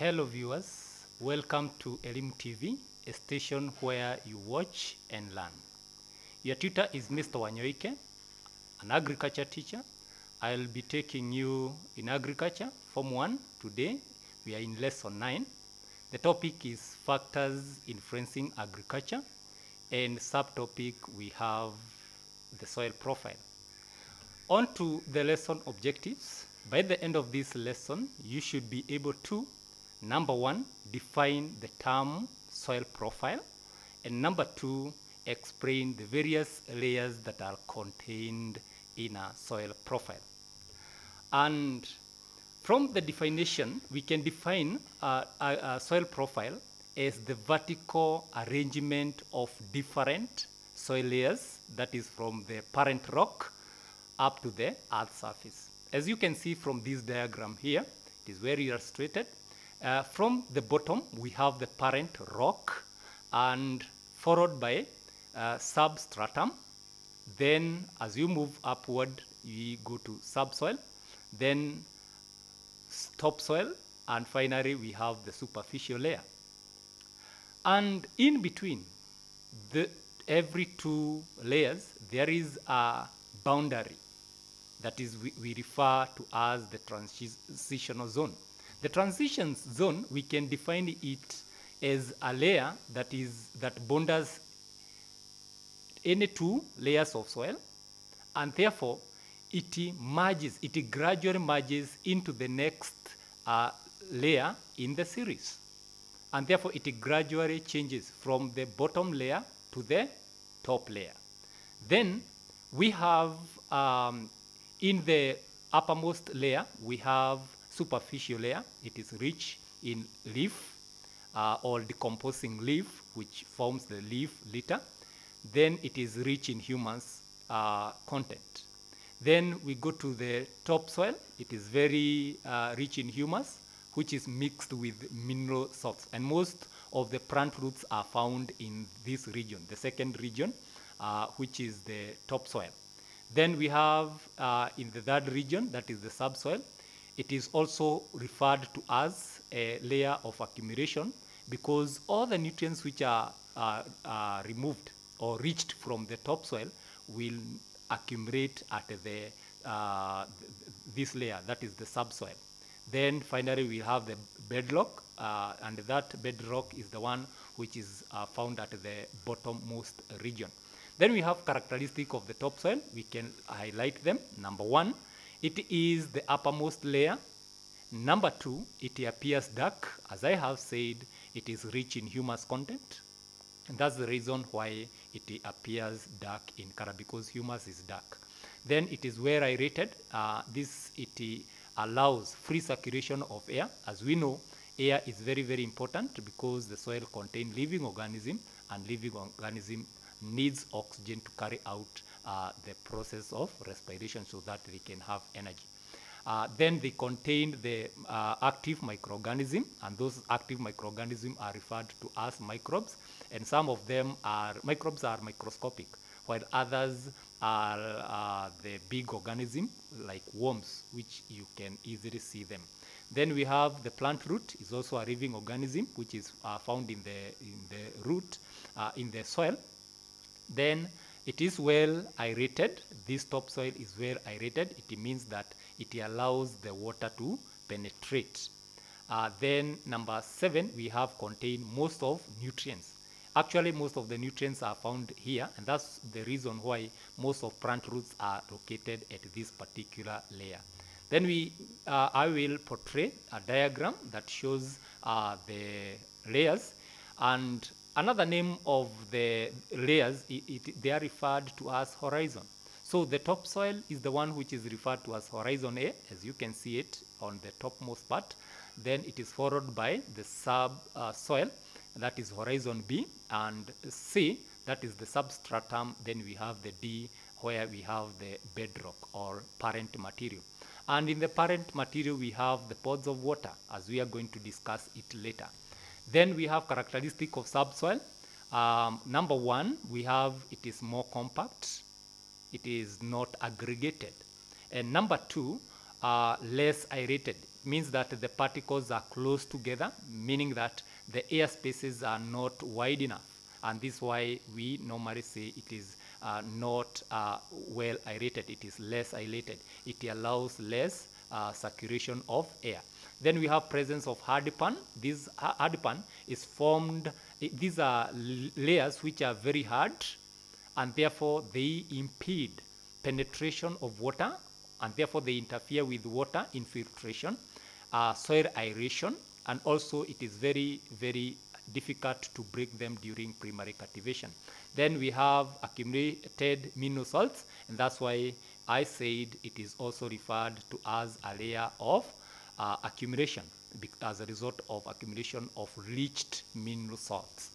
Hello viewers, welcome to Elimu TV, a station where you watch and learn. Your tutor is Mr. Wanyoike, an agriculture teacher. I'll be taking you in agriculture, Form 1. Today we are in lesson 9. The topic is factors influencing agriculture and subtopic we have the soil profile. On to the lesson objectives. By the end of this lesson, you should be able to number one, define the term soil profile, and number two, explain the various layers that are contained in a soil profile. And from the definition, we can define a, a soil profile as the vertical arrangement of different soil layers, that is from the parent rock up to the earth surface. As you can see from this diagram here, it is very illustrated. Uh, from the bottom, we have the parent rock and followed by uh, substratum. Then as you move upward, you go to subsoil, then topsoil, and finally we have the superficial layer. And in between the, every two layers, there is a boundary that is we, we refer to as the transitional zone. The transition zone, we can define it as a layer that is that borders any two layers of soil, and therefore it merges, it gradually merges into the next uh, layer in the series. And therefore it gradually changes from the bottom layer to the top layer. Then we have um, in the uppermost layer, we have superficial layer. It is rich in leaf uh, or decomposing leaf, which forms the leaf litter. Then it is rich in humus uh, content. Then we go to the topsoil. It is very uh, rich in humus, which is mixed with mineral salts. And most of the plant roots are found in this region, the second region, uh, which is the topsoil. Then we have uh, in the third region, that is the subsoil, it is also referred to as a layer of accumulation because all the nutrients which are uh, uh, removed or leached from the topsoil will accumulate at the, uh, this layer, that is the subsoil. Then finally we have the bedrock, uh, and that bedrock is the one which is uh, found at the bottommost region. Then we have characteristic of the topsoil. We can highlight them. Number one, it is the uppermost layer. Number two, it appears dark. As I have said, it is rich in humus content. And that's the reason why it appears dark in color because humus is dark. Then it is well aerated. Uh, this it allows free circulation of air. As we know, air is very very important because the soil contains living organism and living organism needs oxygen to carry out uh, the process of respiration so that they can have energy. Uh, then they contain the uh, active microorganism, and those active microorganisms are referred to as microbes, and some of them are microbes are microscopic, while others are the big organism like worms, which you can easily see them. Then we have the plant root is also a living organism, which is found in the in the root in the soil then it is well aerated. This topsoil is well aerated. It means that it allows the water to penetrate. Uh, then number seven, we have contained most of nutrients. Actually, most of the nutrients are found here, and that's the reason why most of plant roots are located at this particular layer. Then we, uh, I will portray a diagram that shows uh, the layers, and Another name of the layers, it, it, they are referred to as horizon. So the topsoil is the one which is referred to as horizon A, as you can see it on the topmost part. Then it is followed by the subsoil, uh, that is horizon B, and C, that is the substratum. Then we have the D, where we have the bedrock or parent material. And in the parent material, we have the pods of water, as we are going to discuss it later. Then we have characteristic of subsoil. Um, number one, we have it is more compact. It is not aggregated. And number two, uh, less aerated. Means that the particles are close together, meaning that the air spaces are not wide enough. And this is why we normally say it is uh, not uh, well aerated, it is less aerated. It allows less uh, circulation of air. Then we have presence of hard pan. This ha- hard pan is formed, these are layers which are very hard and therefore they impede penetration of water and therefore they interfere with water infiltration, uh, soil aeration, and also it is very, very difficult to break them during primary cultivation. Then we have accumulated mineral salts, and that's why I said it is also referred to as a layer of uh, accumulation as a result of accumulation of leached mineral salts.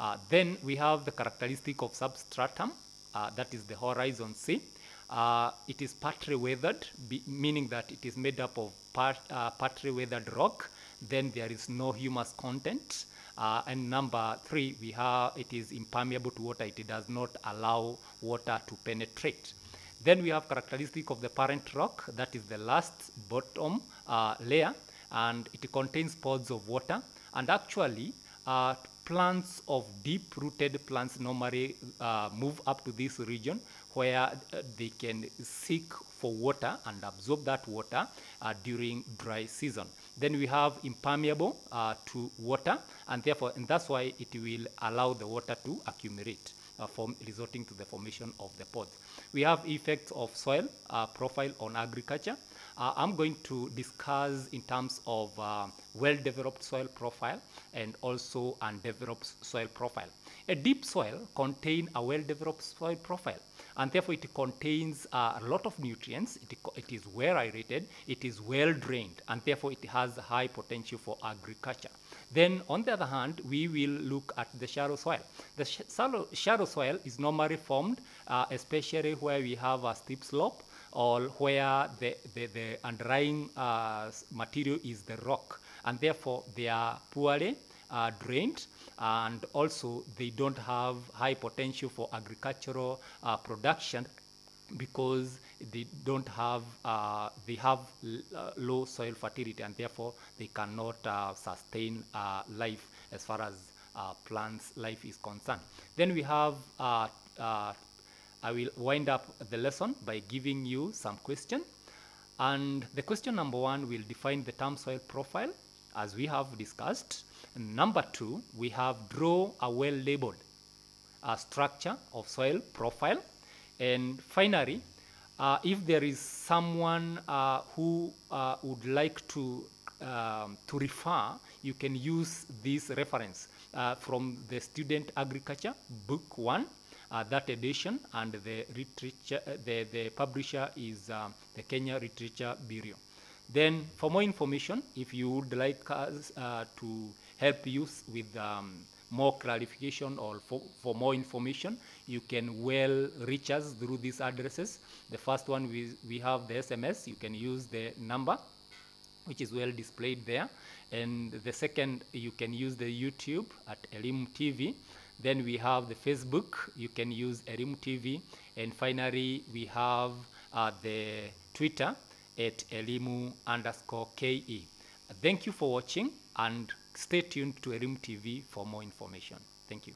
Uh, then we have the characteristic of substratum, uh, that is the horizon C. Uh, it is partly weathered, meaning that it is made up of part, uh, partly weathered rock. Then there is no humus content. Uh, and number three, we have it is impermeable to water. It does not allow water to penetrate. Then we have characteristic of the parent rock, that is the last bottom uh, layer, and it contains pods of water. And actually, uh, plants of deep-rooted plants normally uh, move up to this region where uh, they can seek for water and absorb that water uh, during dry season. Then we have impermeable uh, to water, and therefore, and that's why it will allow the water to accumulate, form, resulting to the formation of the pods. We have effects of soil uh, profile on agriculture. Uh, I'm going to discuss in terms of uh, well-developed soil profile and also undeveloped soil profile. A deep soil contains a well-developed soil profile and therefore it contains uh, a lot of nutrients, it, it is well aerated, it is well drained and therefore it has high potential for agriculture. Then on the other hand, we will look at the shallow soil. The sh- shallow, shallow soil is normally formed uh, especially where we have a steep slope or where the, the, the underlying uh, material is the rock and therefore they are poorly uh, drained and also they don't have high potential for agricultural uh, production because they don't have uh, they have uh, low soil fertility and therefore they cannot uh, sustain uh, life as far as uh, plants life is concerned then we have uh, i will wind up the lesson by giving you some question and the question number one will define the term soil profile as we have discussed. And number two, we have draw a well labeled uh, structure of soil profile. And finally, uh, if there is someone uh, who uh, would like to, um, to refer, you can use this reference uh, from the Student Agriculture Book 1, uh, that edition, and the, literature, uh, the, the publisher is the Kenya Literature Bureau. Then, for more information, if you would like us to help you with um, more clarification or for, for more information, you can well reach us through these addresses. The first one, we, we have the SMS. You can use the number, which is well displayed there. And the second, you can use the YouTube at Elimu TV. Then we have the Facebook. You can use Elimu TV. And finally, we have uh, the Twitter at Elimu underscore KE. Thank you for watching and stay tuned to Elimu TV for more information. Thank you.